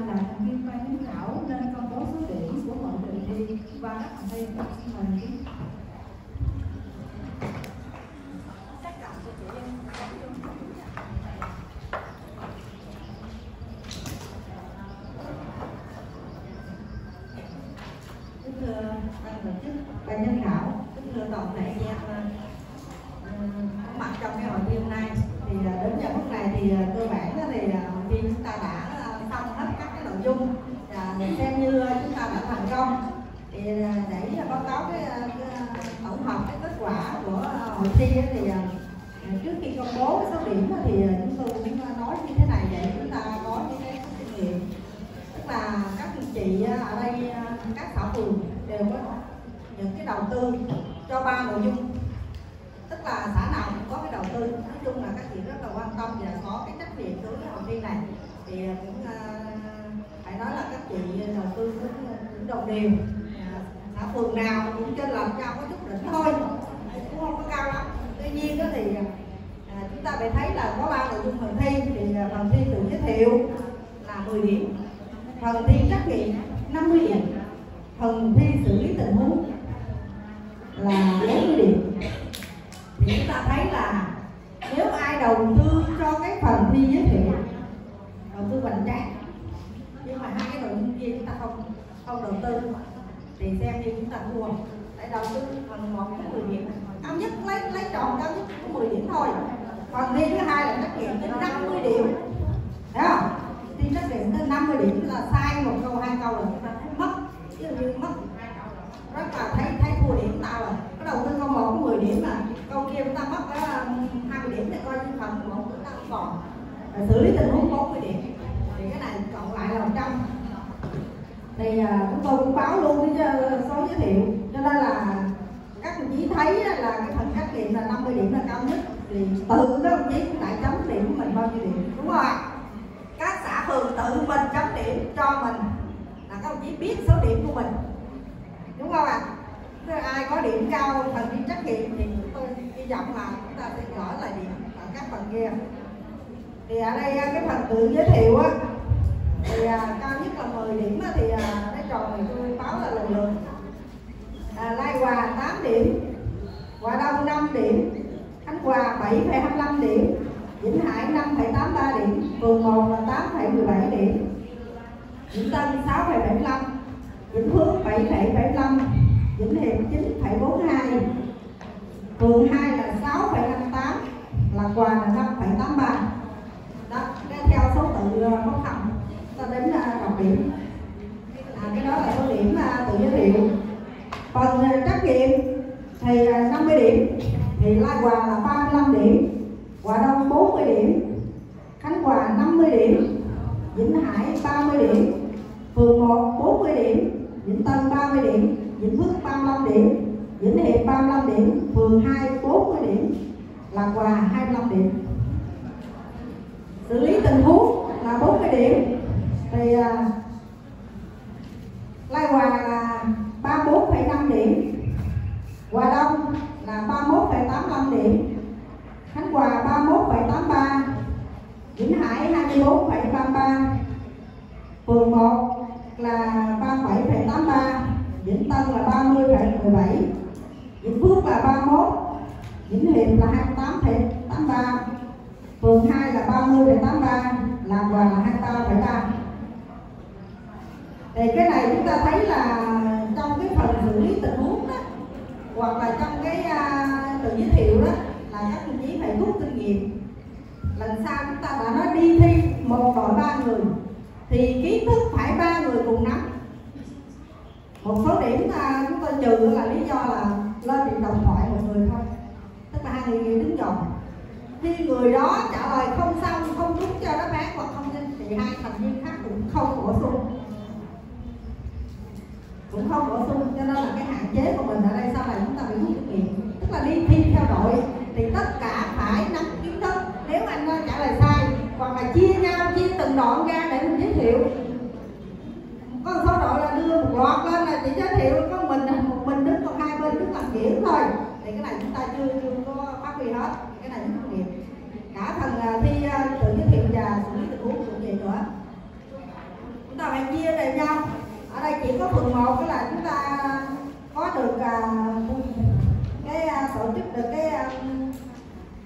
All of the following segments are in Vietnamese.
là thành viên ban giám khảo nên công bố số điểm của mọi đề thi và các phần thi xin mời đồng chí kính thưa ban tổ chức ban giám khảo kính thưa toàn thể anh em ờ, có mặt trong cái hội thi hôm nay thì ờ, đến giờ phút này thì ờ, cơ bản đó thì ờ, hội thi chúng ta đã ờ, xong hết các cái nội dung và xem như ờ, chúng ta đã thành công thì ờ, để báo cáo cái, ờ, cái tổng hợp cái kết quả của ờ, hội thi thì à, trước khi công bố cái số điểm thì à, chúng tôi cũng à, nói như thế này để chúng ta có những cái kinh nghiệm. Tức là các anh chị ở đây các xã phường đều có những cái đầu tư cho ba nội dung. Tức là xã nào cũng có cái đầu tư. Nói chung là các chị rất là quan tâm và có cái trách nhiệm đối với hội thi này. Thì cũng phải nói là các chị đầu tư cũng, cũng đồng đều. Xã phường nào cũng trên làm cho có chút đỉnh thôi cũng không có cao lắm tuy nhiên đó thì à, à, chúng ta phải thấy là có ba nội dung phần thi. Thì à, phần thi tự giới thiệu là 10 điểm phần thi trắc nghiệm 50 điểm phần thi xử lý tình huống là 40 điểm. Thì chúng ta thấy là nếu ai đầu tư cho cái phần thi giới thiệu đầu tư hoành tráng nhưng mà hai cái nội dung kia chúng ta không không đầu tư thì xem như chúng ta thua. Tại đầu tư phần một cái 10 điểm cao nhất lấy lấy tròn cao nhất có 10 điểm thôi. Còn thi thứ hai là trắc nghiệm tới 50 điểm. Đó không? Thi trắc nghiệm tới 50 điểm là sai một câu hai câu là chúng ta mất. Chứ như mất rất là thấy thấy thua điểm tao rồi. Bắt đầu từ câu một có 10 điểm mà câu kia chúng ta mất có um, 20 điểm thì coi như phần một chúng ta không còn. Và xử lý tình huống 40 điểm. Thì cái này cộng lại là 100 thì à, chúng tôi cũng báo luôn cái ờ, số giới thiệu. Cho nên là các đồng chí thấy là cái phần trắc nghiệm là 50 điểm là cao nhất. Thì tự các đồng chí cũng lại chấm điểm của mình bao nhiêu điểm. Đúng không ạ các xã phường tự mình chấm điểm cho mình là các đồng chí biết số điểm của mình. Đúng không ạ? Thế ai có điểm cao phần điểm trắc nghiệm thì chúng tôi hy vọng là chúng ta sẽ gỡ lại điểm ở các phần kia. Thì ở đây cái phần tự giới thiệu á thì à, cao nhất là 10 điểm á, thì à, cái tròn này tôi báo là lần lượt à, Lai Hòa 8 điểm Hòa Đông 5 điểm Khánh Hòa 7,25 điểm Vĩnh Hải 5,83 điểm Phường 1 là 8,17 điểm Vĩnh Tân 6,75 Vĩnh Phước 7,75 Vĩnh Hiệp 9,42 Phường 2 là 6,58 Lạc Hòa là 5,83 Đó, cái theo số tự uh, bốc thăm ta đến uh, đọc điểm. À, cái đó là số điểm uh, tự giới thiệu phần uh, trắc nghiệm thì ờ, 50 điểm thì Lai Hòa là 35 điểm Hòa Đông 40 điểm Khánh Hòa 50 điểm Vĩnh Hải 30 điểm Phường 1 40 điểm Vĩnh Tân 30 điểm Vĩnh Phước 35 điểm Vĩnh Hiệp 35 điểm Phường 2 40 điểm Lạc Hòa 25 điểm. Xử lý tình huống là 40 điểm thì ờ, uh, Lai Hòa là 34,5 điểm Hòa Đông là 31,85 điểm Khánh Hòa 31,83 Vĩnh Hải 24,33 Phường 1 là 37,83 Vĩnh Tân là 30,17 Vĩnh Phước là 31 Vĩnh Hiệp là 28,83 Phường 2 là 30,83 Làm Hoàng là 23,3 thì cái này chúng ta thấy là trong cái phần xử lý tình huống đó hoặc là trong cái uh, tự giới thiệu đó là các đồng chí phải rút kinh nghiệm. Lần sau chúng ta đã nói đi thi một đội ba người thì kiến thức phải ba người cùng nắm. Một số điểm uh, chúng tôi trừ là lý do là lên điện đồng thoại một người thôi. Tức là hai người đứng dòm. Khi người đó trả lời không xong không đúng cho đáp án hoặc không thì hai thành viên khác cũng không bổ sung. Cũng không bổ sung cho nên là cái hạn chế của mình ở đây sau này chúng ta phải rút kinh nghiệm. Tức là đi thi theo đội thì tất cả phải nắm là chia nhau, chia từng đoạn ra để mình giới thiệu. Có một số đội là đưa một loạt lên là chỉ giới thiệu, có mình, một mình đứng, còn hai bên đứng làm diễn thôi. Thì cái này chúng ta chưa chưa có phát huy hết. Cái này rút kinh nghiệm cả phần à, thi à, tự giới thiệu và xử lý tình huống cũng vậy nữa. Ta phải chia này nhau. Ở đây chỉ có phường một cái là chúng ta có được à, cái tổ chức được cái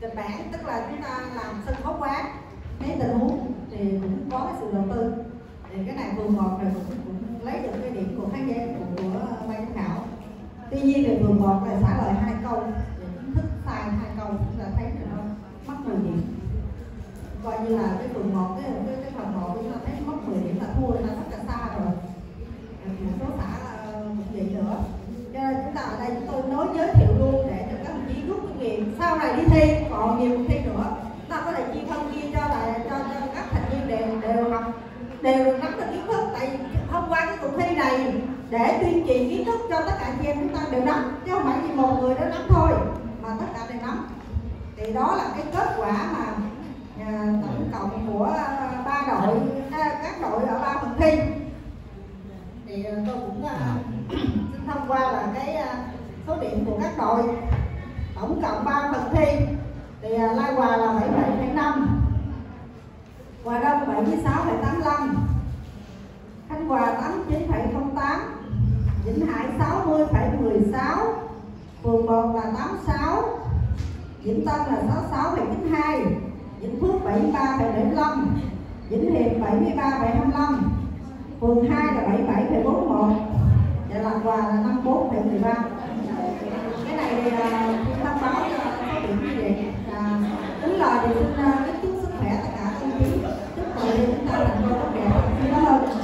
kịch bản, tức là chúng ta làm sân khấu quán mấy tình huống thì cũng có cái sự đầu tư. Thì cái này phường một rồi cũng, cũng lấy được cái điểm của khán giả của, của ban giám khảo. Tuy nhiên thì phường một là trả lời hai câu. Chính thức sai hai câu chúng ta thấy là nó mất 10 điểm. Coi như là cái phường một cái cái, cái phần một chúng ta thấy mất 10 điểm là thua là rất là xa rồi. Một số xã ờ, cũng vậy nữa. Cho nên chúng ta ở đây chúng tôi nói giới thiệu luôn để cho các đồng chí rút kinh nghiệm. Sau này đi thi còn nhiều thi nữa chúng ta có thể chia phân chia cho lại cho, cho các thành viên đều đều học đều nắm được kiến thức tại vì thông qua cái cuộc thi này để tuyên truyền kiến thức cho tất cả chị em chúng ta đều nắm chứ không phải chỉ một người đó nắm thôi mà tất cả đều nắm. Thì đó là cái kết quả mà à, tổng cộng của à, ba đội à, các đội ở ba phần thi. Thì à, tôi cũng à, xin thông qua là cái à, số điểm của các đội. Tổng cộng 3 phần thi. Thì à, Lai Hòa là 77,5 Hòa Đông 76,85 Khánh Hòa 89 Vĩnh Hải 60,16 Phường 1 là 86 Vĩnh Tân là 66,92 Vĩnh Phước 73,75 Vĩnh Hiệp 73,25 Phường 2 là 77,41 Và Lạc Hòa là 54,13 Cái này thì à, thông báo cho số điểm như vậy à, Tính lời thì xin à, kính chúc sức khỏe tất cả các đồng chí Chúc hội thi chúng ta thành công tốt đẹp xin cảm ơn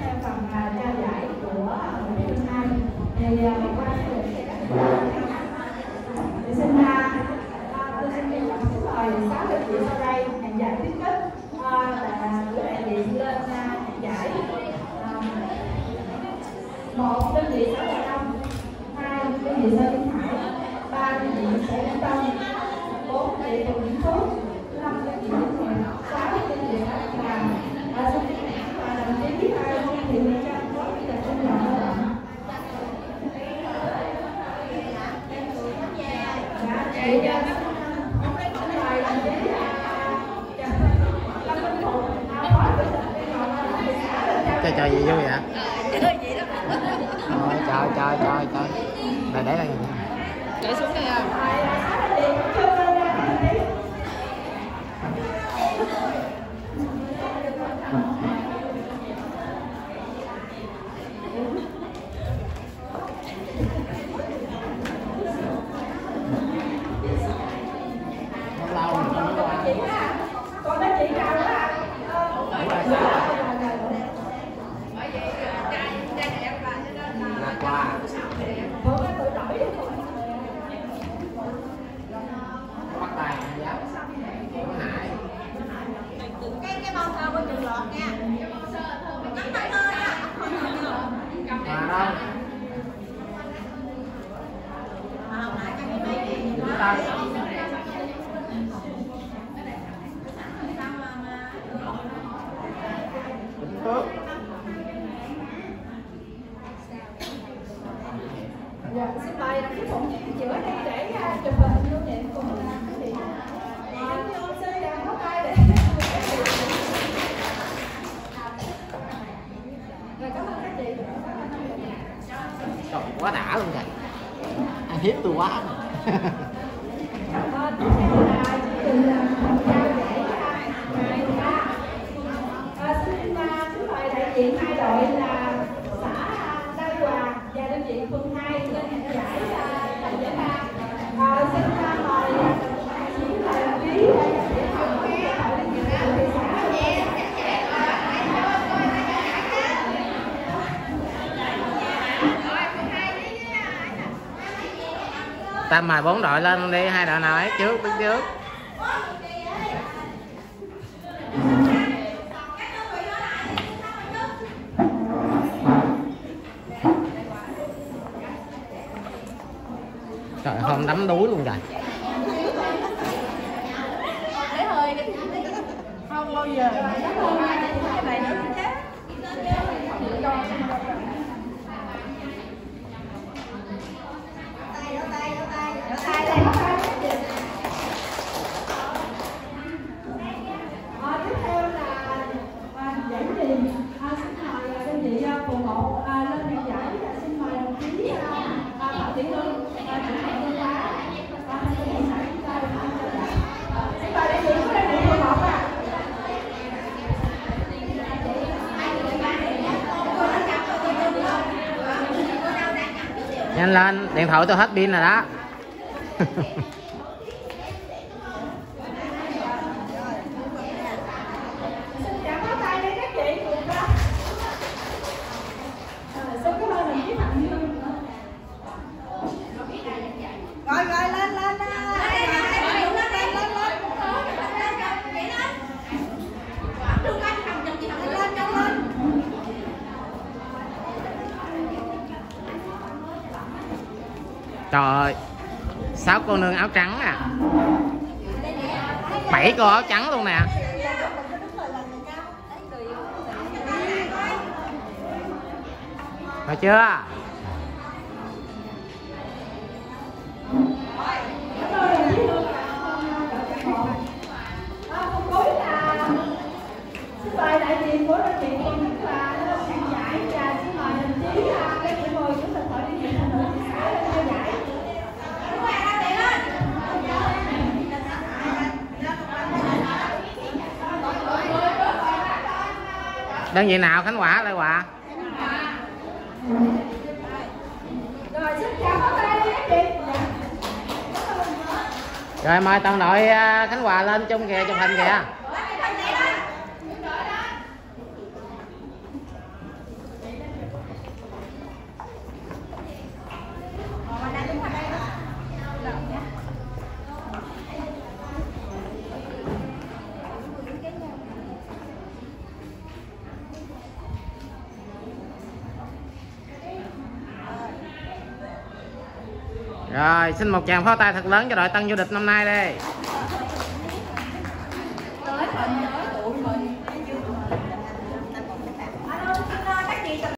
theo phần à, trao giải của buổi thứ hai thì à, qua thì xin à, à, tôi xin trân trọng kính mời sáu đơn vị sau đây nhận giải khuyến khích à, là gửi đại diện lên à, nhận giải à, một đơn vị xã Hòa Đông hai đơn vị xã Vĩnh Hải ba đơn vị xã Vĩnh Tân bốn đơn vị phường Vĩnh Phước năm đơn vị Vĩnh Hiệp sáu đơn vị xã Lạc Hòa à, xin và đồng chí à, thì mình cho có cái tập trung nhỏ lao động Dạ, chị cho xin mời đồng chí à, Lâm Minh Phục, à, phó chủ tịch Liên đoàn Lao động thị xã lên trao chơi chơi gì vui vậy Ôi, trời trời trời trời để đây Để xuống đây à. Mời, à, sáu đơn vị chung lên ra đồng chí. lâu lâu mình không có qua chị á con nói chị cao quá à. là qua Thôi cái tự đổi đi thôi. bắt tay giáo của hải Cái cái bao thơ của trường lọt nha. Cái tay ơi á. mà đâu Mà hồi nãy cái mấy cái gì chúng đó. ta Vĩnh Phước Dạ, xin mời đồng chí Phụng giữa đây để chụp hình lưu niệm cùng à, quý vị. À, xin à, có tay để Rồi, cảm ơn các chị. trời quá đã luôn kìa ăn hiếp tôi quá À, tiếp theo là chương trình à, trao giải à, ngày ba. À, xin à, xin mời đại diện hai đội là xã à, Đai Hòa và đơn vị phường 2 lên nhận giải à, tại giải ba. À, xin à, mời à, đồng chí là đồng chí à, để học cái hội liên hiệp phụ nữ thị xã ta mời bốn đội lên đi, hai đội nào ấy trước, đứng trước trời không đấm đuối luôn trời Lấy hơi đi. Không bao giờ. Cái này nữa chứ. 11 à, lên nhận giải và xin mời đồng chí à, à, Phạm Thị Hương à, chủ nhiệm văn hóa à, thành phố Đà Nẵng chúng ta được trao giải. À, xin mời đại diện của đơn vị 11 ạ nhanh lên điện thoại tôi hết pin rồi đó Xin chào pháo tay với các chị cùng ra. À, xin cảm ơn đồng chí Phạm Thị Hương. rồi rồi lên lên lên trời ơi. Sáu cô nương áo trắng à. Bảy cô áo trắng luôn nè. Phải chưa? Đơn vị nào, khánh quả lại quả Rồi xin chào các chị. Rồi mời toàn đội à, khánh hòa lên chung kìa, chụp hình kìa Rồi, xin một tràng pháo tay thật lớn cho đội Tân Vô Địch năm nay đi.